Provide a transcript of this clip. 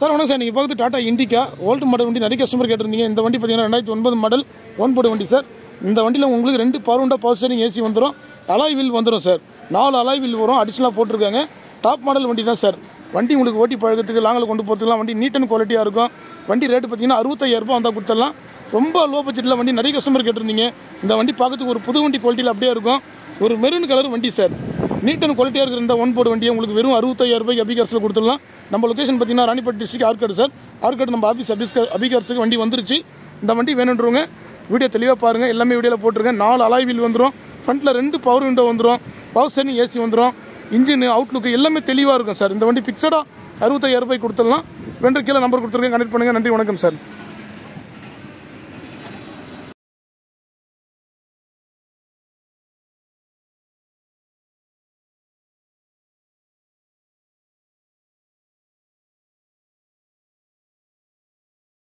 Sir வணக்கம் sir. நீங்கள் பார்த்து டாடா இண்டிகா ஓல்டு மாடல் வண்டி நிறைய கஸ்டமர் கேட்டிருந்தீங்க. இந்த வண்டி பார்த்தீங்கன்னா ரெண்டாயிரத்தி ஒன்பது மாடல் ஒன் போர்டு வண்டி சார். இந்த வண்டியில் உங்களுக்கு ரெண்டு பவர் உண்டா பவர் ஸ்டேரிங் ஏசி வந்துடும் அலாய் வில் வந்துடும் சார். நாலு அலாய் வில் வரும். அடிஷனலாக போட்டிருக்காங்க. டாப் மாடல் வண்டி தான் சார். வண்டி உங்களுக்கு ஓட்டி பழக்கத்துக்கு லாங்கில் கொண்டு போகிறதுக்குலாம் வண்டி நீட் அண்ட் குவாலிட்டியாக இருக்கும். வண்டி ரேட்டு பார்த்தீங்கன்னா அறுபத்தாயிரரூபா வந்தால் கொடுத்துடலாம். ரொம்ப லோ பட்ஜெட்டில் வண்டி நிறைய கஸ்டமர் கேட்டிருந்தீங்க. இந்த வண்டி பார்க்கறதுக்கு ஒரு புது வண்டி குவாலிட்டியில் அப்படியே இருக்கும். ஒரு மெரூன் கலர் வண்டி சார். நீட் அண்ட் குவாலிட்டியாக இருக்கிற இந்த ஒன் போர்டு வண்டியை உங்களுக்கு வெறும் அறுபத்தாயிரம் ரூபாய்க்கு அபிகார்ஸில் கொடுத்துடலாம். நம்ம லொக்கேஷன் பார்த்தீங்கன்னா ராணிப்பேட் டிஸ்ட்ரிக் ஆர்காடு சார் ஆர்காடு நம்ம ஆஃபீஸ் அபிஸ்க அபிகார்ஸுக்கு வண்டி வந்துருச்சு. இந்த வண்டி வேணுன்றவங்க வீடியோ தெளிவாக பாருங்கள் எல்லாமே வீடியோவில் போட்டிருக்கேன் நாலு அலாய் வீல் வந்துடும் ஃப்ரண்ட்டில் ரெண்டு பவர் விண்டோ வந்துடும் பவர் ஸ்டேரிங் ஏசி வந்துடும் இன்ஜின் அவுட்லுக்கு எல்லாமே தெளிவாக இருக்கும் சார் இந்த வண்டி பிக்சடாக அறுபத்தாயிரம் ரூபாய் கொடுத்துடலாம். வென்ற கீழே நம்பர் கொடுத்துருக்கேன். கனெக்ட் பண்ணுங்கள் நன்றி வணக்கம் சார்